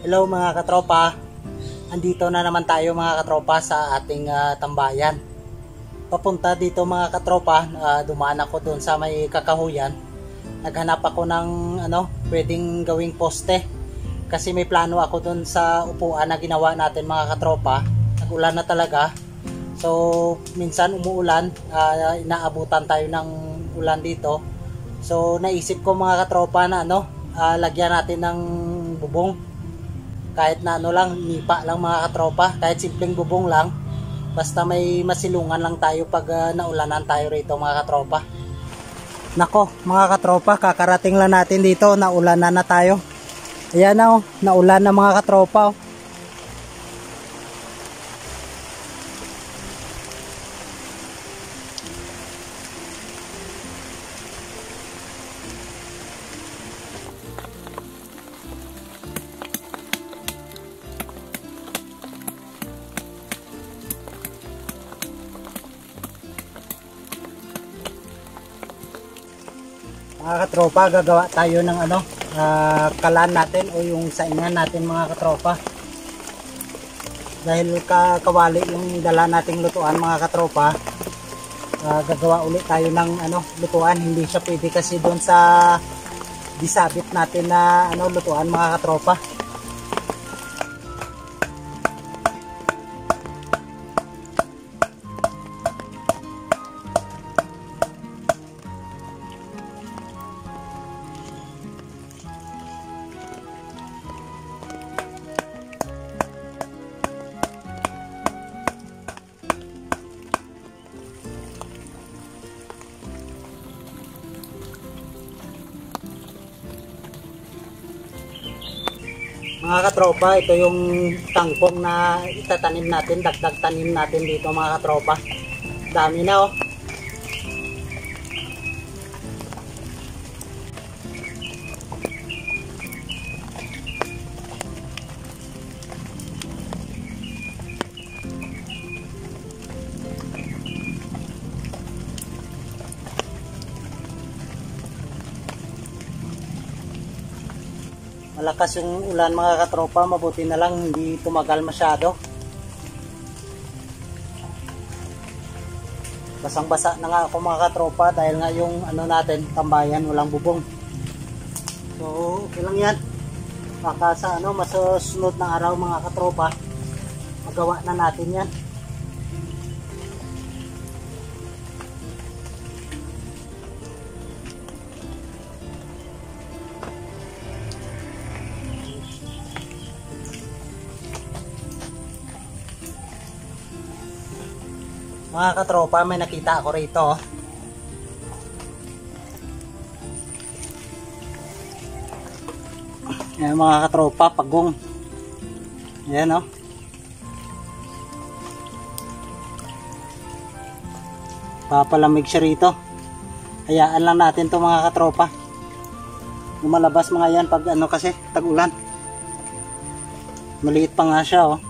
Hello mga katropa. Andito na naman tayo mga katropa sa ating ah, tambayan. Papunta dito mga katropa, ah, dumaan ako doon sa may kakahuyan. Naghanap ako ng ano, pwedeng gawing poste. Kasi may plano ako doon sa upuan na ginawa natin mga katropa. Nag-ulan na talaga. So, minsan umuulan, ah, inaabutan tayo ng ulan dito. So, naisip ko mga katropa na ano, ah, lagyan natin ng bubong. Kahit na ano lang, nipa lang mga katropa, kahit simpleng bubong lang. Basta may masilungan lang tayo pag ah, naulanan tayo rito mga katropa. Nako, mga katropa, kakarating lang natin dito, naulanan na tayo. Ayan na oh, naulan na mga katropa oh. Mga katropa, gagawa tayo ng ano, ah, kalan natin o yung saingan natin mga katropa. Dahil kakawali yung dala nating lutuan mga katropa, ah, gagawa ulit tayo ng ano, lutuan. Hindi siya pwede kasi doon sa disabit natin na ano, lutuan mga katropa. Mga katropa, ito yung tangkong na itatanim natin, dagdag tanim natin dito mga katropa. Dami na oh. Malakas yung ulan mga katropa, mabuti na lang hindi tumagal masyado. Basang-basa na nga ako mga katropa dahil nga yung ano natin, tambayan, walang bubong. So, okay lang yan. Baka sa ano, masusunod na araw mga katropa, magawa na natin yan. Mga katropa, may nakita ako rito. Ayan mga katropa, pagong. Ayan oh. Papalamig siya rito. Hayaan lang natin to mga katropa. Lumalabas mga yan pag ano kasi, tag-ulan. Maliit pa nga siya oh.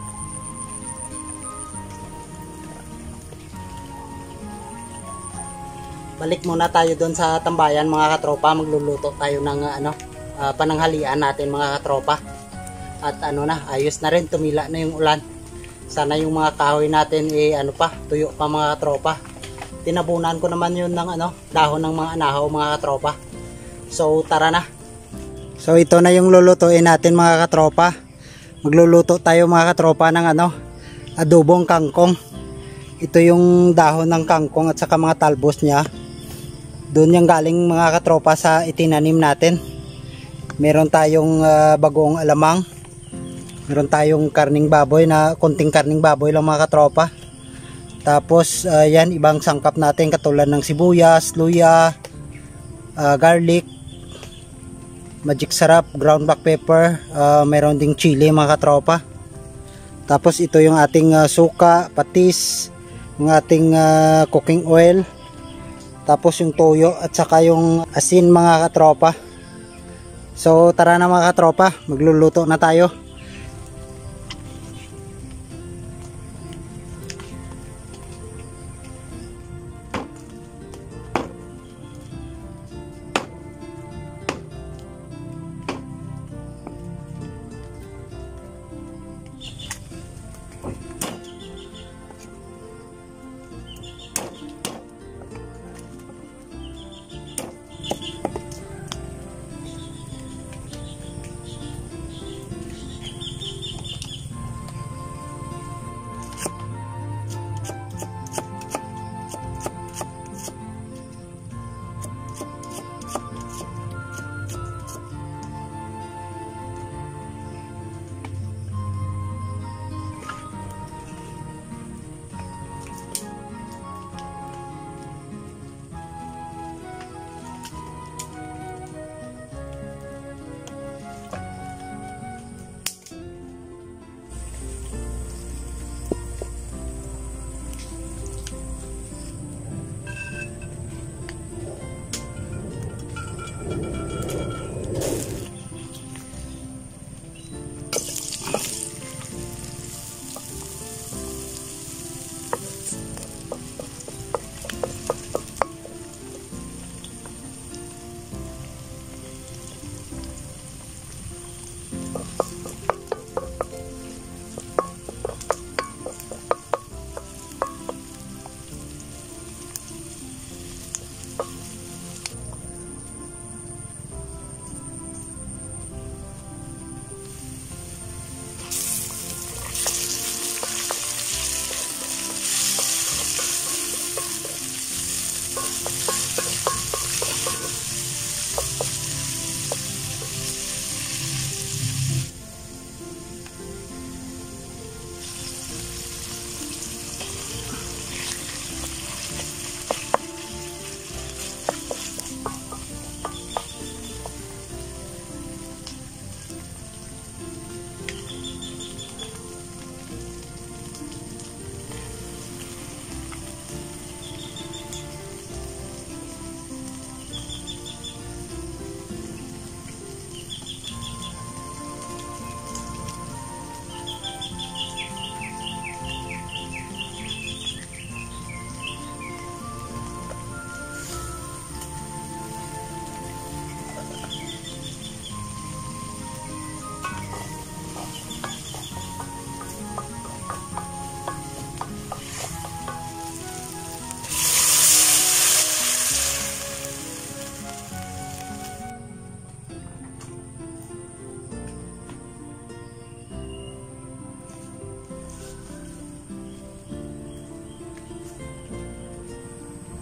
Balik muna tayo doon sa tambayan mga katropa. Magluluto tayo ng ano uh, pananghalian natin mga katropa. At ano na ayos na rin. Tumila na yung ulan. Sana yung mga kahoy natin eh ano pa tuyo pa mga katropa. Tinabunan ko naman yun ng ano dahon ng mga anahaw mga katropa. So tara na. So ito na yung lulutuin natin mga katropa. Magluluto tayo mga katropa ng ano adobong kangkong. Ito yung dahon ng kangkong at saka mga talbos niya doon yung galing mga katropa sa itinanim natin. Meron tayong uh, bagong alamang. Meron tayong karning baboy na konting karning baboy lang mga katropa. Tapos uh, yan ibang sangkap natin katulad ng sibuyas, luya, uh, garlic, magic sarap, ground black pepper, uh, meron ding chili mga katropa. Tapos ito yung ating uh, suka, patis, yung ating uh, cooking oil, tapos yung toyo at saka yung asin mga katropa. So tara na mga katropa. Magluluto na tayo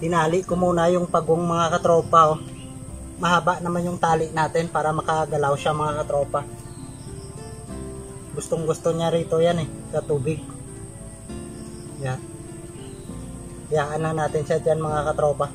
tinali ko muna yung pagong mga katropa oh. mahaba naman yung tali natin para makagalaw siya mga katropa. Gustong gusto niya rito yan eh sa tubig. Yan Hayaan lang natin siya dyan mga katropa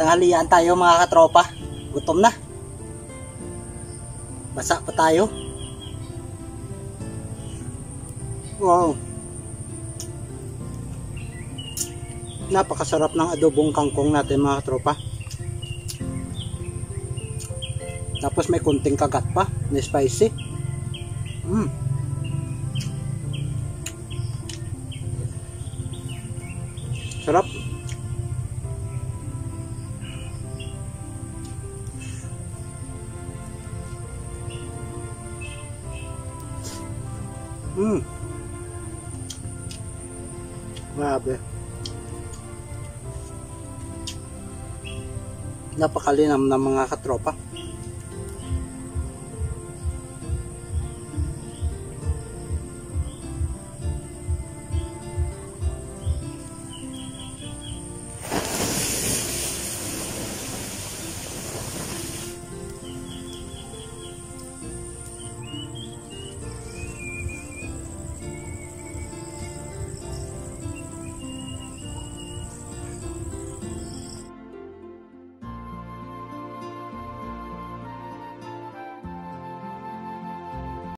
Tanghalian tayo mga katropa. Gutom na. Basa pa tayo. Wow. Napakasarap ng adobong kangkong natin mga katropa. Tapos may kunting kagat pa, na spicy. Mm. Mm. Grabe. Napakalinam ng mga katropa.